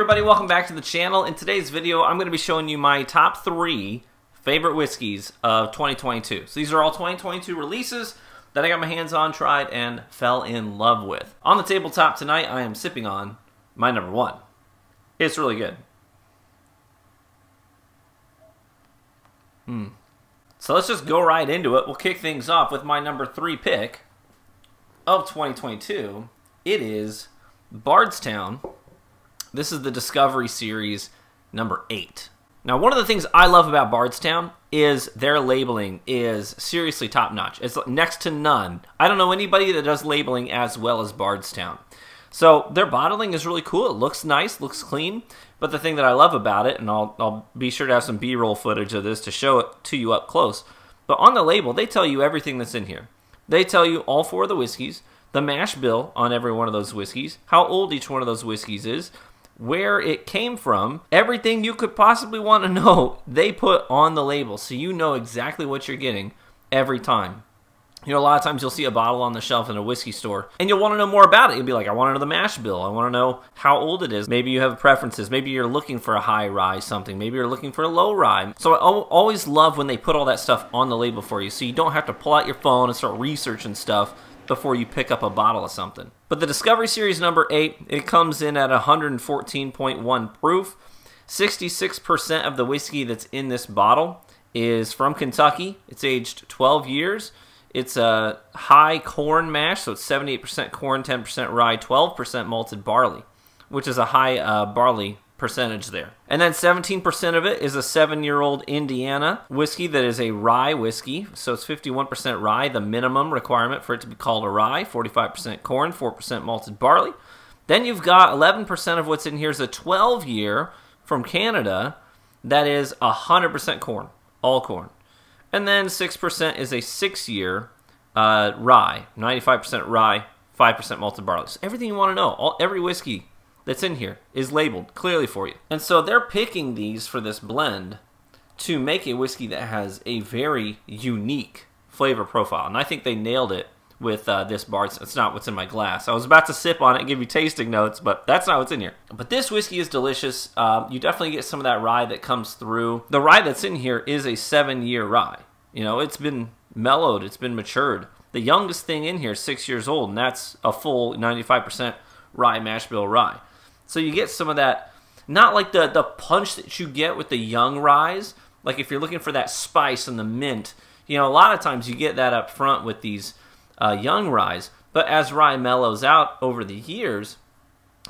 everybody, welcome back to the channel. In today's video, I'm going to be showing you my top three favorite whiskeys of 2022. So these are all 2022 releases that I got my hands on, tried, and fell in love with. On the tabletop tonight, I am sipping on my number one. It's really good. Hmm. So let's just go right into it. We'll kick things off with my number three pick of 2022. It is Bardstown. This is the Discovery Series number eight. Now, one of the things I love about Bardstown is their labeling is seriously top notch. It's next to none. I don't know anybody that does labeling as well as Bardstown. So their bottling is really cool. It looks nice, looks clean. But the thing that I love about it, and I'll, I'll be sure to have some B-roll footage of this to show it to you up close. But on the label, they tell you everything that's in here. They tell you all four of the whiskeys, the mash bill on every one of those whiskeys, how old each one of those whiskeys is, where it came from, everything you could possibly want to know, they put on the label so you know exactly what you're getting every time. You know, a lot of times you'll see a bottle on the shelf in a whiskey store and you'll want to know more about it. You'll be like, I want to know the mash bill. I want to know how old it is. Maybe you have preferences. Maybe you're looking for a high rye something. Maybe you're looking for a low rye. So I always love when they put all that stuff on the label for you so you don't have to pull out your phone and start researching stuff before you pick up a bottle of something. But the Discovery Series number 8, it comes in at 114.1 proof. 66% of the whiskey that's in this bottle is from Kentucky. It's aged 12 years. It's a high corn mash, so it's 78% corn, 10% rye, 12% malted barley, which is a high uh, barley percentage there. And then 17% of it is a seven year old Indiana whiskey that is a rye whiskey. So it's 51% rye, the minimum requirement for it to be called a rye, 45% corn, 4% malted barley. Then you've got 11% of what's in here is a 12 year from Canada that is 100% corn, all corn. And then 6% is a six year uh, rye, 95% rye, 5% malted barley. So everything you want to know, all, every whiskey that's in here is labeled clearly for you. And so they're picking these for this blend to make a whiskey that has a very unique flavor profile. And I think they nailed it with uh, this bar. It's not what's in my glass. I was about to sip on it and give you tasting notes, but that's not what's in here. But this whiskey is delicious. Uh, you definitely get some of that rye that comes through. The rye that's in here is a seven-year rye. You know, it's been mellowed, it's been matured. The youngest thing in here is six years old, and that's a full 95% rye mash bill rye. So you get some of that, not like the, the punch that you get with the young ryes. Like if you're looking for that spice and the mint, you know, a lot of times you get that up front with these uh, young ryes. But as rye mellows out over the years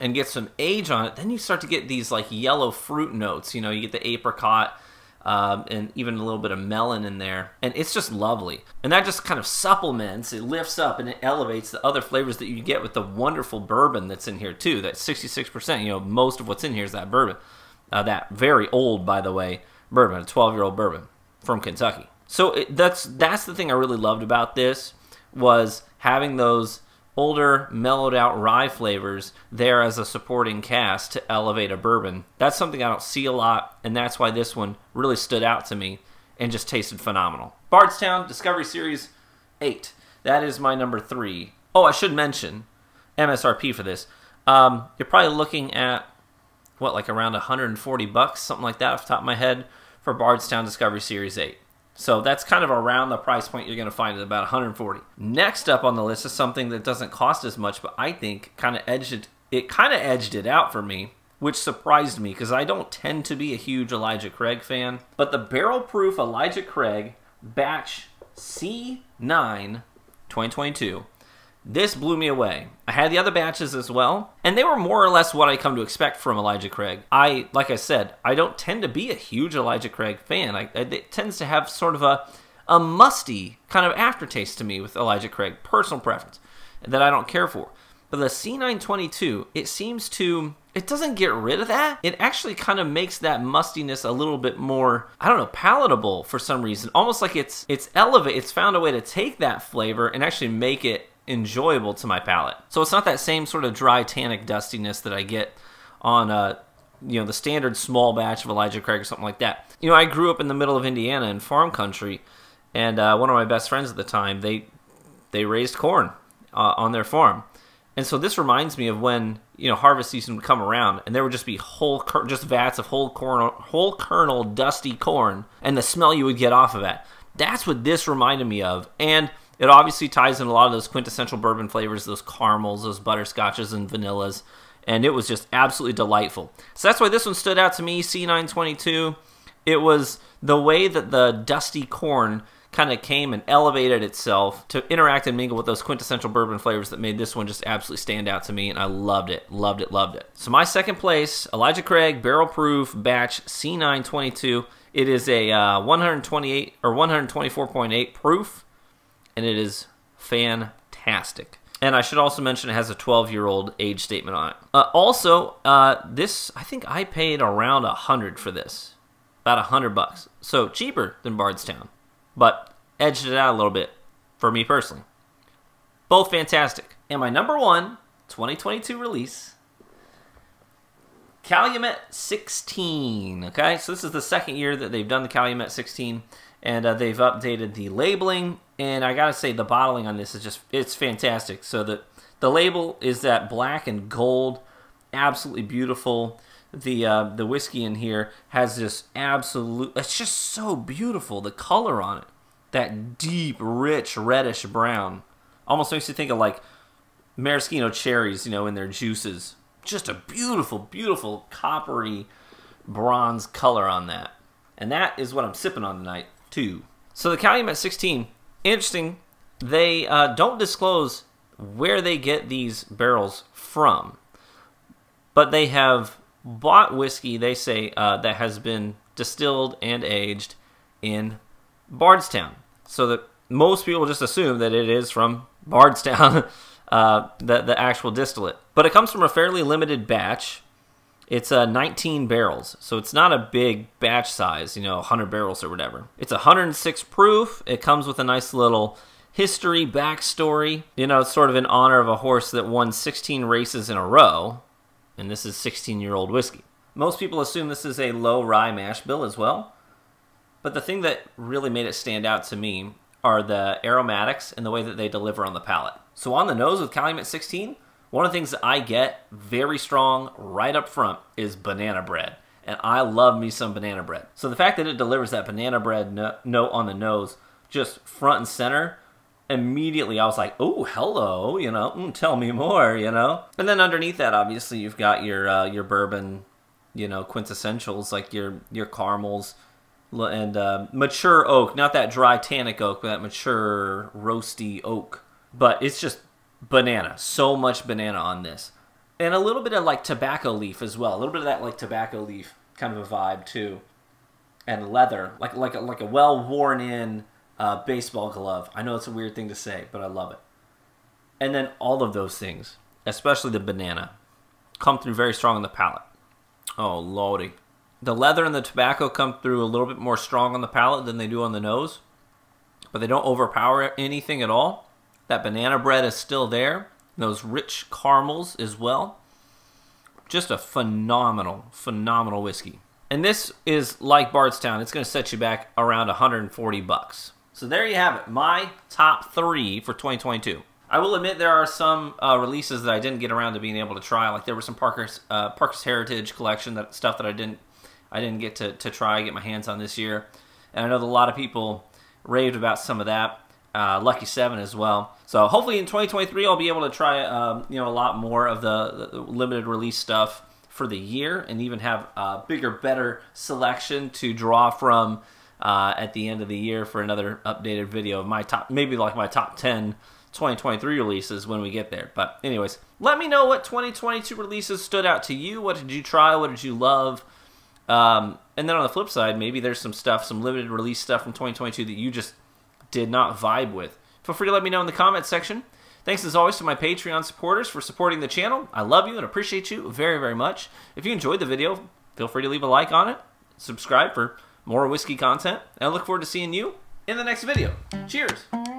and gets some age on it, then you start to get these like yellow fruit notes. You know, you get the apricot um, and even a little bit of melon in there. And it's just lovely. And that just kind of supplements, it lifts up and it elevates the other flavors that you get with the wonderful bourbon that's in here too. That 66%, you know, most of what's in here is that bourbon. Uh, that very old, by the way, bourbon, a 12-year-old bourbon from Kentucky. So it, that's that's the thing I really loved about this was having those older, mellowed out rye flavors there as a supporting cast to elevate a bourbon. That's something I don't see a lot, and that's why this one really stood out to me and just tasted phenomenal. Bardstown Discovery Series 8. That is my number 3. Oh, I should mention MSRP for this. Um, you're probably looking at, what, like around 140 bucks, something like that off the top of my head, for Bardstown Discovery Series 8. So that's kind of around the price point you're going to find at about 140. Next up on the list is something that doesn't cost as much, but I think kind of edged it, it kind of edged it out for me, which surprised me because I don't tend to be a huge Elijah Craig fan. But the barrel proof Elijah Craig batch C9 2022 this blew me away. I had the other batches as well, and they were more or less what I come to expect from Elijah Craig. I, like I said, I don't tend to be a huge Elijah Craig fan. I, it tends to have sort of a, a musty kind of aftertaste to me with Elijah Craig, personal preference, that I don't care for. But the C922, it seems to it doesn't get rid of that. It actually kind of makes that mustiness a little bit more, I don't know, palatable for some reason. Almost like it's it's elevate. It's found a way to take that flavor and actually make it enjoyable to my palate. So it's not that same sort of dry tannic dustiness that I get on uh, you know the standard small batch of Elijah Craig or something like that. You know, I grew up in the middle of Indiana in farm country, and uh, one of my best friends at the time they they raised corn uh, on their farm, And so this reminds me of when you know harvest season would come around, and there would just be whole just vats of whole corn, whole kernel, dusty corn, and the smell you would get off of that. That's what this reminded me of, and it obviously ties in a lot of those quintessential bourbon flavors, those caramels, those butterscotches, and vanillas, and it was just absolutely delightful. So that's why this one stood out to me. C922. It was the way that the dusty corn kind of came and elevated itself to interact and mingle with those quintessential bourbon flavors that made this one just absolutely stand out to me, and I loved it, loved it, loved it. So my second place, Elijah Craig Barrel Proof Batch C922. It is a uh, 128 or 124.8 proof, and it is fantastic. And I should also mention it has a 12 year old age statement on it. Uh, also, uh, this I think I paid around a hundred for this, about a hundred bucks, so cheaper than Bardstown but edged it out a little bit for me personally. Both fantastic. And my number one 2022 release, Calumet 16. Okay, so this is the second year that they've done the Calumet 16, and uh, they've updated the labeling. And I gotta say, the bottling on this is just it's fantastic. So the the label is that black and gold, absolutely beautiful the uh, the whiskey in here has this absolute. It's just so beautiful. The color on it, that deep, rich reddish brown, almost makes you think of like maraschino cherries, you know, in their juices. Just a beautiful, beautiful coppery bronze color on that, and that is what I'm sipping on tonight too. So the Calumet 16, interesting. They uh, don't disclose where they get these barrels from, but they have bought whiskey, they say, uh, that has been distilled and aged in Bardstown. So that most people just assume that it is from Bardstown, uh, the, the actual distillate. But it comes from a fairly limited batch. It's uh, 19 barrels, so it's not a big batch size, you know, 100 barrels or whatever. It's 106 proof. It comes with a nice little history backstory. You know, it's sort of in honor of a horse that won 16 races in a row and this is 16 year old whiskey. Most people assume this is a low rye mash bill as well, but the thing that really made it stand out to me are the aromatics and the way that they deliver on the palate. So on the nose with Calumet 16, one of the things that I get very strong right up front is banana bread. And I love me some banana bread. So the fact that it delivers that banana bread note on the nose just front and center immediately I was like, "Oh, hello," you know, mm, tell me more, you know. And then underneath that, obviously, you've got your uh, your bourbon, you know, quintessentials like your your caramels and uh, mature oak, not that dry tannic oak, but that mature roasty oak. But it's just banana, so much banana on this, and a little bit of like tobacco leaf as well, a little bit of that like tobacco leaf kind of a vibe too, and leather, like like a, like a well worn in uh, baseball glove. I know it's a weird thing to say, but I love it. And then all of those things, especially the banana, come through very strong on the palate. Oh, lordy. The leather and the tobacco come through a little bit more strong on the palate than they do on the nose, but they don't overpower anything at all. That banana bread is still there. Those rich caramels as well. Just a phenomenal, phenomenal whiskey. And this is like Bardstown. It's going to set you back around 140 bucks. So there you have it, my top three for 2022. I will admit there are some uh, releases that I didn't get around to being able to try. Like there was some Parker's uh, Parker's Heritage Collection that stuff that I didn't I didn't get to, to try get my hands on this year, and I know that a lot of people raved about some of that. Uh, Lucky Seven as well. So hopefully in 2023 I'll be able to try um, you know a lot more of the, the, limited release stuff for the year, and even have a bigger, better selection to draw from uh, at the end of the year for another updated video of my top, maybe like my top 10 2023 releases when we get there. But, anyways, let me know what 2022 releases stood out to you. What did you try? What did you love? Um, and then on the flip side, maybe there's some stuff, some limited release stuff from 2022 that you just did not vibe with. Feel free to let me know in the comments section. Thanks as always to my Patreon supporters for supporting the channel. I love you and appreciate you very, very much. If you enjoyed the video, feel free to leave a like on it. Subscribe for more whiskey content, and I look forward to seeing you in the next video. Cheers!